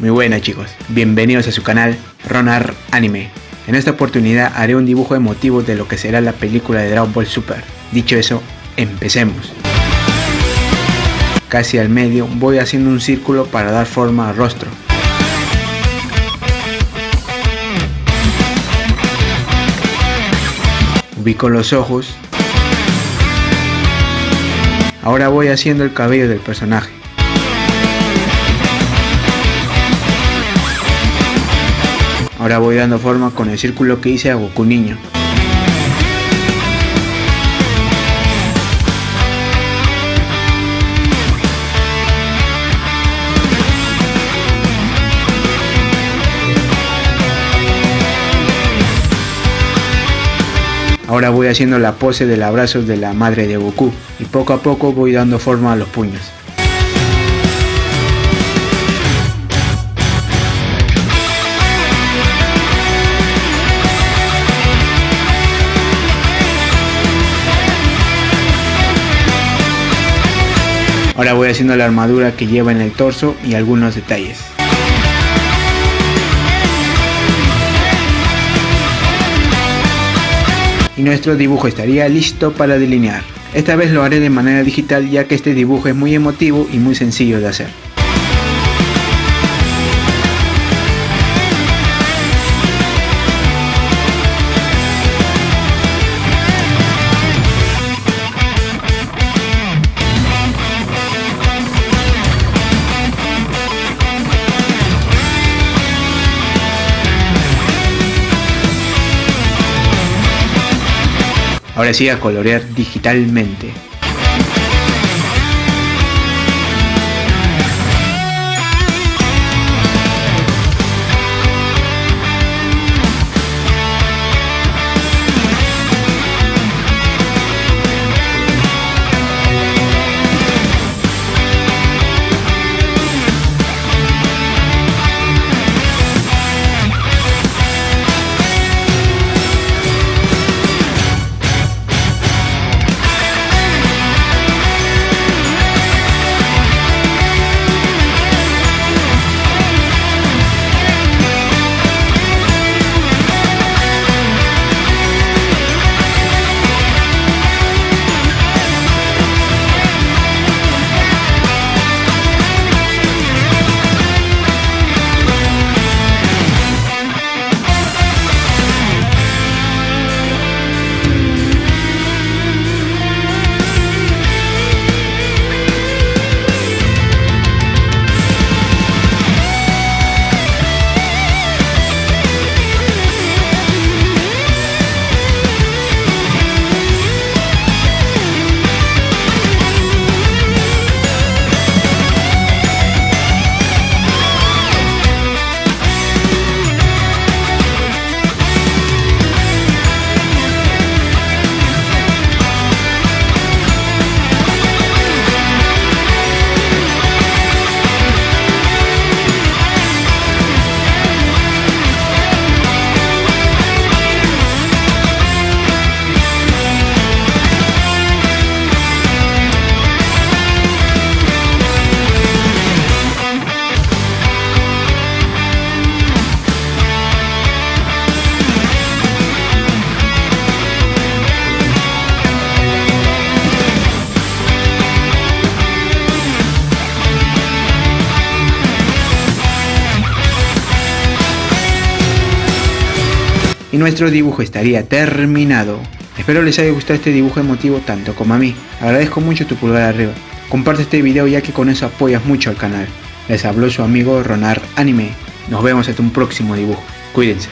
Muy buenas chicos, bienvenidos a su canal Ronar Anime. En esta oportunidad haré un dibujo emotivo de lo que será la película de Dragon Ball Super. Dicho eso, empecemos. Casi al medio voy haciendo un círculo para dar forma al rostro. Ubico los ojos. Ahora voy haciendo el cabello del personaje. Ahora voy dando forma con el círculo que hice a Goku niño. Ahora voy haciendo la pose del abrazo de la madre de Goku y poco a poco voy dando forma a los puños. Ahora voy haciendo la armadura que lleva en el torso y algunos detalles. Y nuestro dibujo estaría listo para delinear. Esta vez lo haré de manera digital ya que este dibujo es muy emotivo y muy sencillo de hacer. Ahora sí a colorear digitalmente. Nuestro dibujo estaría terminado. Espero les haya gustado este dibujo emotivo tanto como a mí. Agradezco mucho tu pulgar arriba. Comparte este video ya que con eso apoyas mucho al canal. Les habló su amigo Ronar Anime. Nos vemos hasta un próximo dibujo. Cuídense.